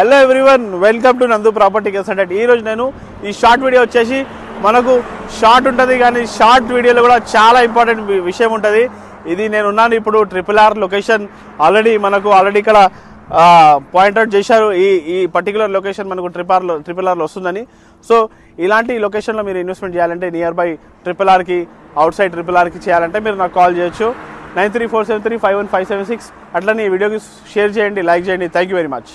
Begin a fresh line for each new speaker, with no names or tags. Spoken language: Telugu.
Hello everyone welcome to Nandu property consultant అంటే ఈరోజు నేను ఈ షార్ట్ వీడియో వచ్చేసి మనకు షార్ట్ ఉంటుంది కానీ షార్ట్ వీడియోలో కూడా చాలా ఇంపార్టెంట్ విషయం ఉంటుంది. ఇది నేను ఉన్నాను ఇప్పుడు ట్రిపుల్ ఆర్ లొకేషన్ ఆల్రెడీ మనకు ఆల్రెడీ ఇక్కడ పాయింట్అవుట్ చేశారు. ఈ ఈ పర్టికులర్ లొకేషన్ మనకు ట్రిపుల్ ఆర్లో ట్రిపుల్ ఆర్లో వస్తుందని. సో ఇలాంటి లొకేషన్లో మీరు ఇన్వెస్ట్మెంట్ చేయాలంటే నియర్ బై ట్రిపుల్ ఆర్కి అవుట్ సైడ్ ట్రిపుల్ ఆర్కి చేయాలంటే మీరు నాకు కాల్ చేయొచ్చు. Nine three four seven three five one five seven six అట్లనే ఈ వీడియోకి షేర్ చేయండి లైక్ చేయండి. Thank you very much